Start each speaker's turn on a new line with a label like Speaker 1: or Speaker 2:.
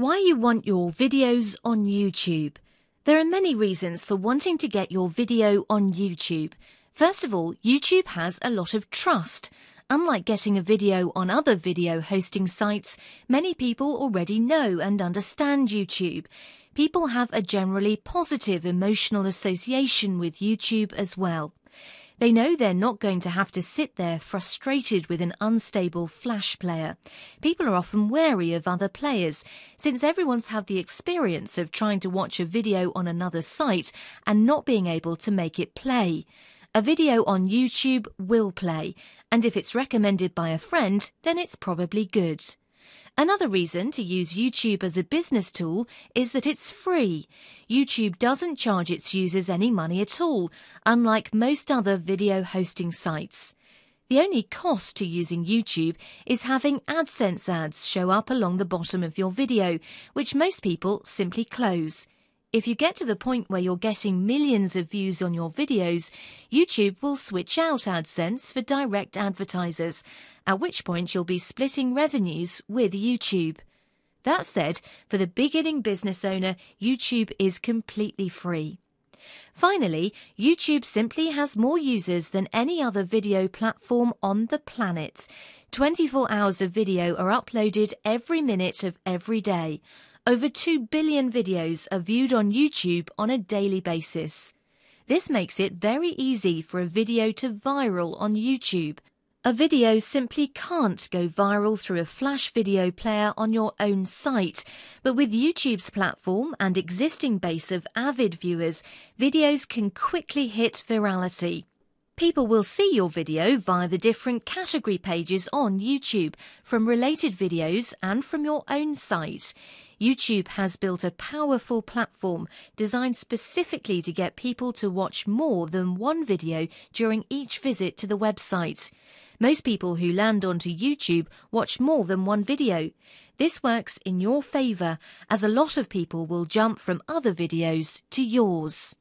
Speaker 1: Why you want your videos on YouTube. There are many reasons for wanting to get your video on YouTube. First of all, YouTube has a lot of trust. Unlike getting a video on other video hosting sites, many people already know and understand YouTube. People have a generally positive emotional association with YouTube as well. They know they're not going to have to sit there frustrated with an unstable flash player. People are often wary of other players, since everyone's had the experience of trying to watch a video on another site and not being able to make it play. A video on YouTube will play, and if it's recommended by a friend, then it's probably good. Another reason to use YouTube as a business tool is that it's free. YouTube doesn't charge its users any money at all, unlike most other video hosting sites. The only cost to using YouTube is having AdSense ads show up along the bottom of your video, which most people simply close. If you get to the point where you're getting millions of views on your videos, YouTube will switch out AdSense for direct advertisers, at which point you'll be splitting revenues with YouTube. That said, for the beginning business owner, YouTube is completely free. Finally, YouTube simply has more users than any other video platform on the planet. 24 hours of video are uploaded every minute of every day. Over 2 billion videos are viewed on YouTube on a daily basis. This makes it very easy for a video to viral on YouTube. A video simply can't go viral through a flash video player on your own site, but with YouTube's platform and existing base of avid viewers, videos can quickly hit virality. People will see your video via the different category pages on YouTube, from related videos and from your own site. YouTube has built a powerful platform designed specifically to get people to watch more than one video during each visit to the website. Most people who land onto YouTube watch more than one video. This works in your favour as a lot of people will jump from other videos to yours.